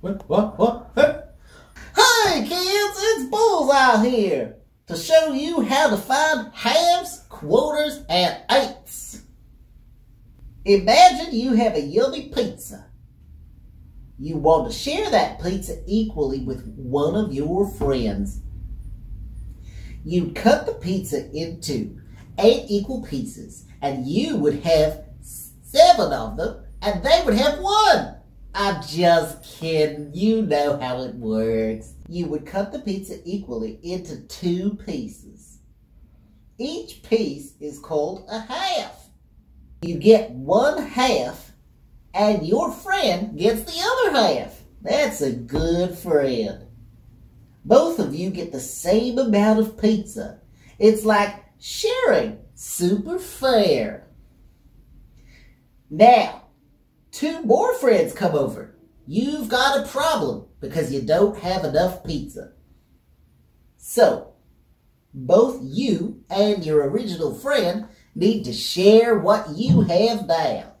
What? What? What? Hey, kids, it's Bullseye here to show you how to find halves, quarters, and eighths. Imagine you have a yummy pizza. You want to share that pizza equally with one of your friends. You cut the pizza into eight equal pieces, and you would have seven of them, and they would have one. I'm just kidding. You know how it works. You would cut the pizza equally into two pieces. Each piece is called a half. You get one half, and your friend gets the other half. That's a good friend. Both of you get the same amount of pizza. It's like sharing. Super fair. Now, two more friends come over. You've got a problem because you don't have enough pizza. So, both you and your original friend need to share what you have now.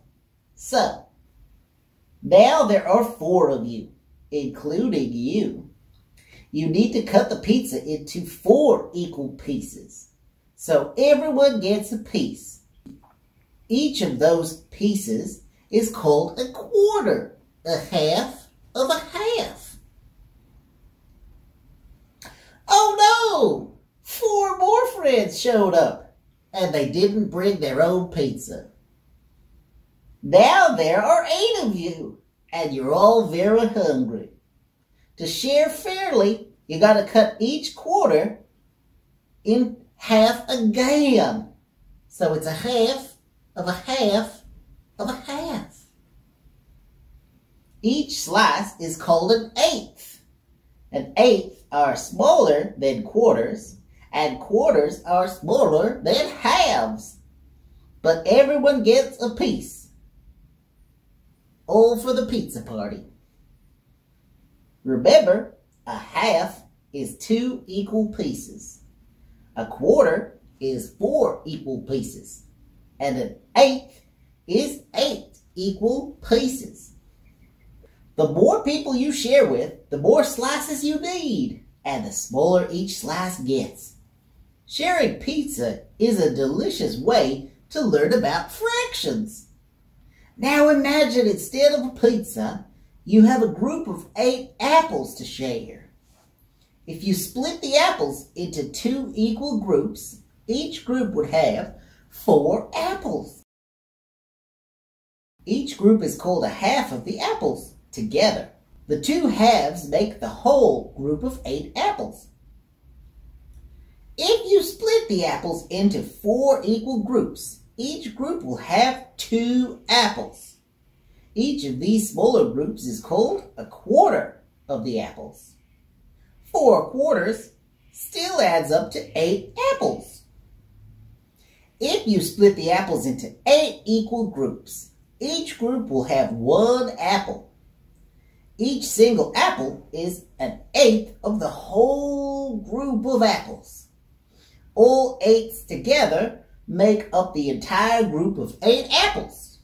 So, now there are four of you, including you. You need to cut the pizza into four equal pieces. So everyone gets a piece. Each of those pieces is called a quarter, a half of a half. Oh no! Four more friends showed up, and they didn't bring their own pizza. Now there are eight of you, and you're all very hungry. To share fairly, you gotta cut each quarter in half again. So it's a half of a half of a half. Each slice is called an eighth. An eighth are smaller than quarters, and quarters are smaller than halves. But everyone gets a piece. All for the pizza party. Remember, a half is two equal pieces. A quarter is four equal pieces. And an eighth is eight equal pieces. The more people you share with, the more slices you need, and the smaller each slice gets. Sharing pizza is a delicious way to learn about fractions. Now imagine instead of a pizza, you have a group of eight apples to share. If you split the apples into two equal groups, each group would have four apples. Each group is called a half of the apples together. The two halves make the whole group of eight apples. If you split the apples into four equal groups, each group will have two apples. Each of these smaller groups is called a quarter of the apples. Four quarters still adds up to eight apples. If you split the apples into eight equal groups, each group will have one apple. Each single apple is an eighth of the whole group of apples. All eights together make up the entire group of eight apples.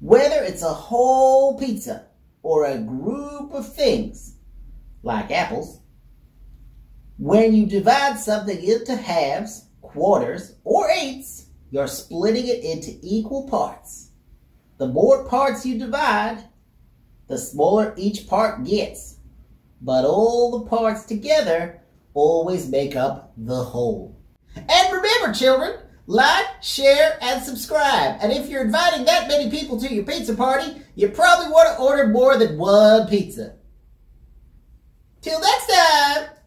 Whether it's a whole pizza or a group of things, like apples, when you divide something into halves, quarters, or eighths, you're splitting it into equal parts. The more parts you divide, the smaller each part gets. But all the parts together always make up the whole. And remember, children, like, share, and subscribe. And if you're inviting that many people to your pizza party, you probably want to order more than one pizza. Till next time!